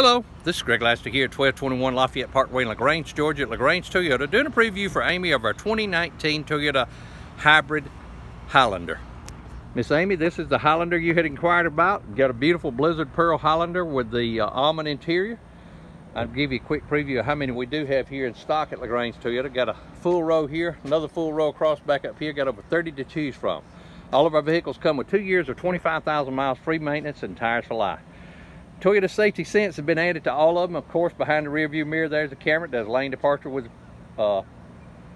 Hello, this is Greg Laster here at 1221 Lafayette Parkway in LaGrange, Georgia at LaGrange Toyota doing a preview for Amy of our 2019 Toyota Hybrid Highlander. Miss Amy, this is the Highlander you had inquired about. Got a beautiful Blizzard Pearl Highlander with the uh, almond interior. I'll give you a quick preview of how many we do have here in stock at LaGrange Toyota. Got a full row here, another full row across back up here. Got over 30 to choose from. All of our vehicles come with two years of 25,000 miles free maintenance and tires for life. Toyota Safety Sense has been added to all of them. Of course, behind the rear view mirror, there's a camera that does lane departure with uh,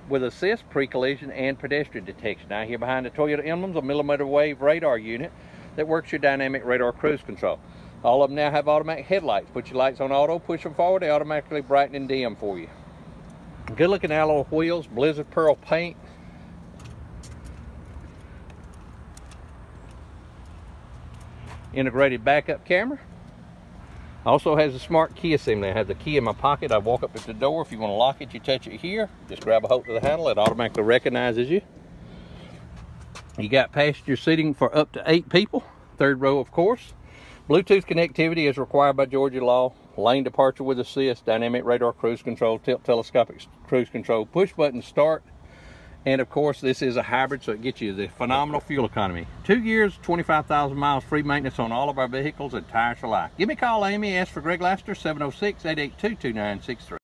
with assist, pre-collision, and pedestrian detection. Now here behind the Toyota emblems, a millimeter wave radar unit that works your dynamic radar cruise control. All of them now have automatic headlights. Put your lights on auto, push them forward, they automatically brighten and dim for you. Good looking alloy wheels, Blizzard Pearl paint. Integrated backup camera. Also has a smart key assembly. I have the key in my pocket. I walk up to the door. If you want to lock it, you touch it here. Just grab a hold of the handle. It automatically recognizes you. You got passenger seating for up to eight people. Third row, of course. Bluetooth connectivity is required by Georgia law. Lane departure with assist, dynamic radar cruise control, tilt telescopic cruise control, push button start, and of course, this is a hybrid, so it gets you the phenomenal fuel economy. Two years, 25,000 miles, free maintenance on all of our vehicles and tires life. Give me a call, Amy. Ask for Greg Laster, 706-882-2963.